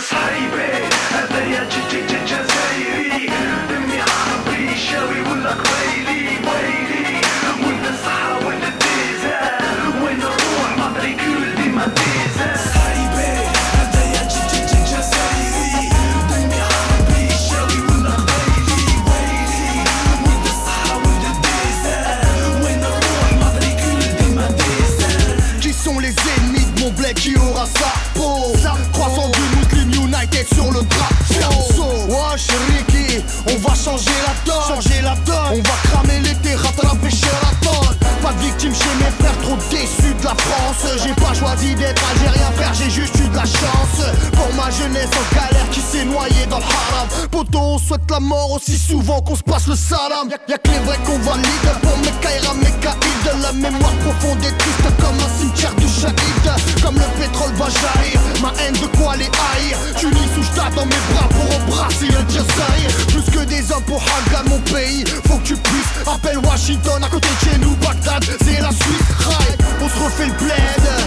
Saibei, é até a Victime chez mes frères, trop déçus de la France. J'ai pas choisi d'être algérien frère, j'ai juste eu de la chance. Pour ma jeunesse en galère qui s'est noyée dans le haram. Poto, on souhaite la mort aussi souvent qu'on se passe le salam. Y'a, que les vrais qu'on valide Pour mes Kaira, mes caïds La mémoire profonde et triste comme un cimetière du shahid. Comme le pétrole va jaillir de quoi les haïr. Tunis où je dans mes bras pour embrasser un Djazaïr Plus que des hommes pour Hagan mon pays. Faut que tu puisses Appelle Washington à côté de chez nous Bagdad. C'est la Suisse Rail. On se refait le bled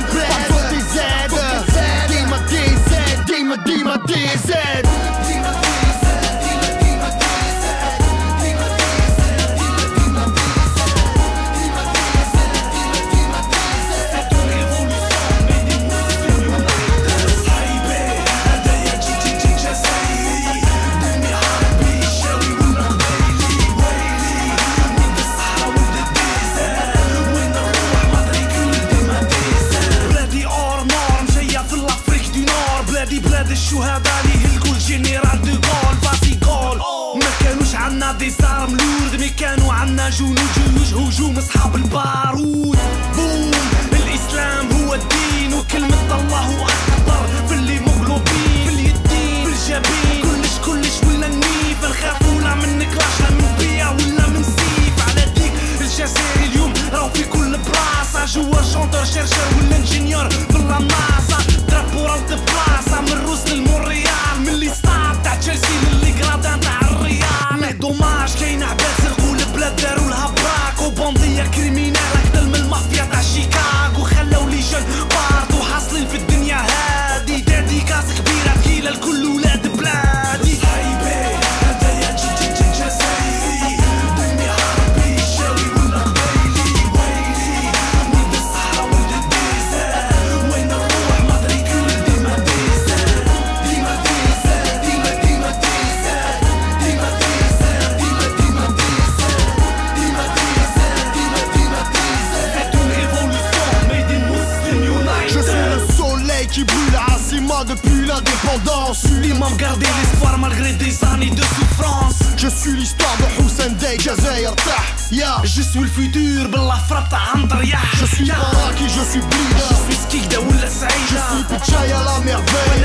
بلاد الشهداء اللي يهلكوا الجنرال دو غول فاسي جول ما كانوش عنا دي سارم لورد مي كانوا عنا جنود جيوش هجوم أصحاب البارود. بوم الإسلام هو الدين وكلمة الله I got soleil qui brûle à Asima depuis l'indépendance L'imam gardait l'espoir malgré des années de souffrance Je suis l'histoire de Hussein Dey Jazair Tah Ya Je suis le futur بالافراد تاع عنتر يا Je suis Baraki, je suis Je Blida suis سكيكدا ولا Je سعيدة suis Pichaya la merveille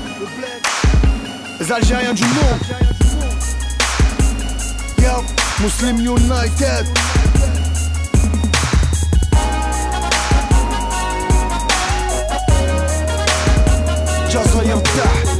Les Algériens du monde. Yup Muslim United. Jazair Tah